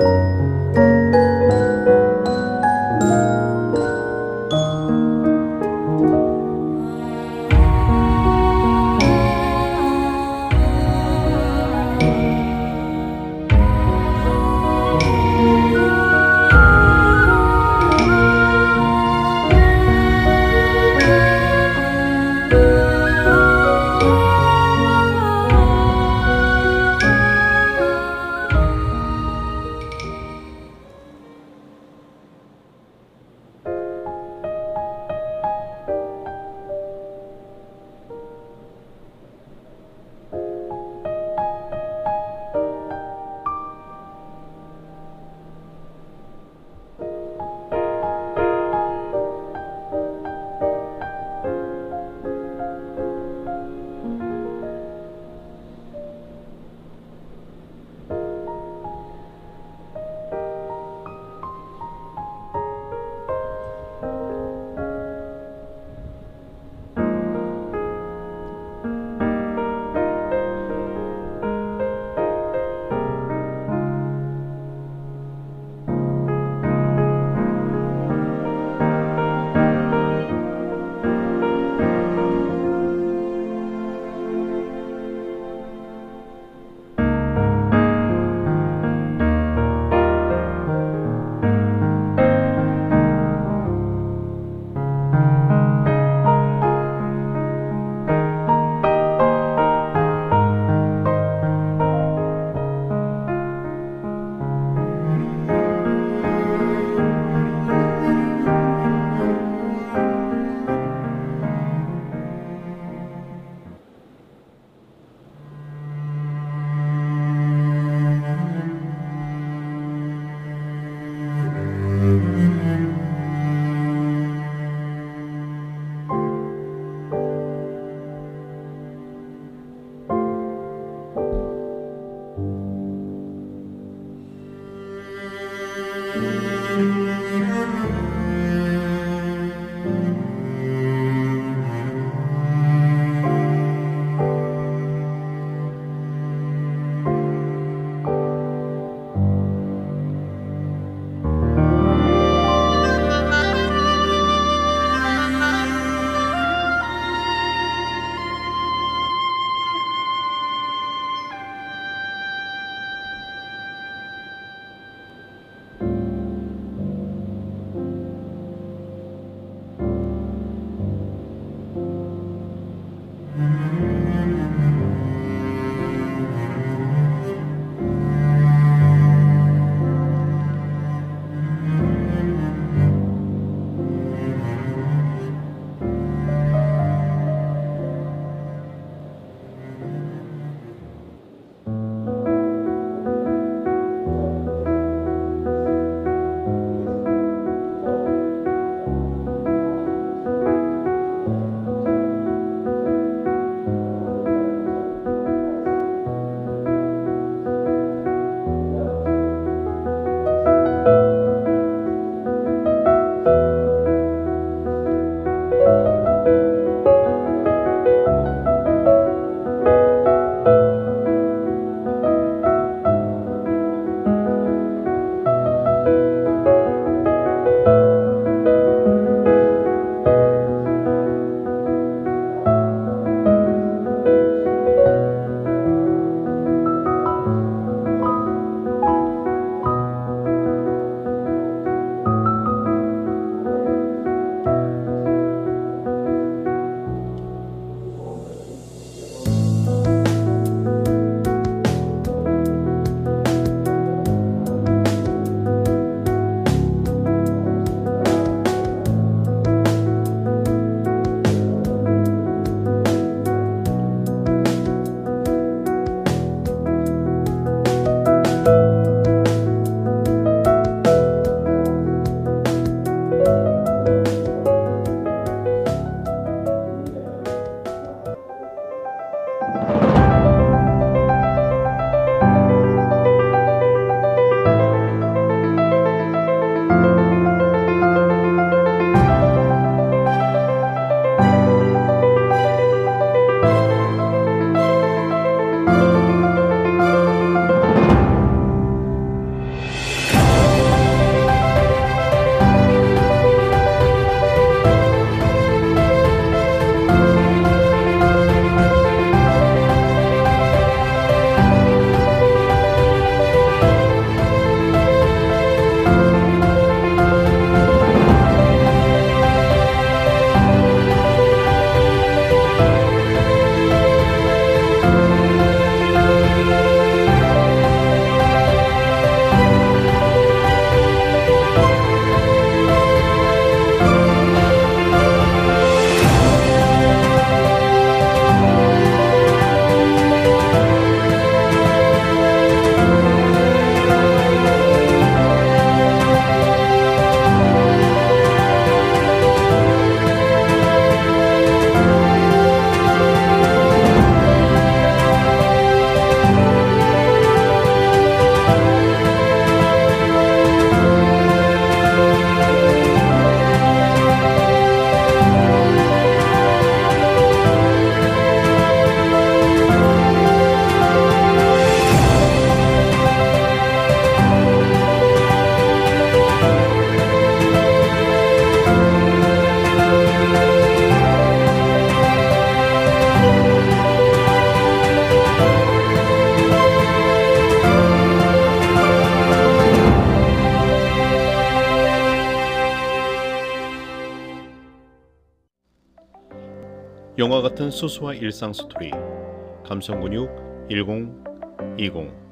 you. 영화 같은 소소와 일상 스토리. 감성근육 1020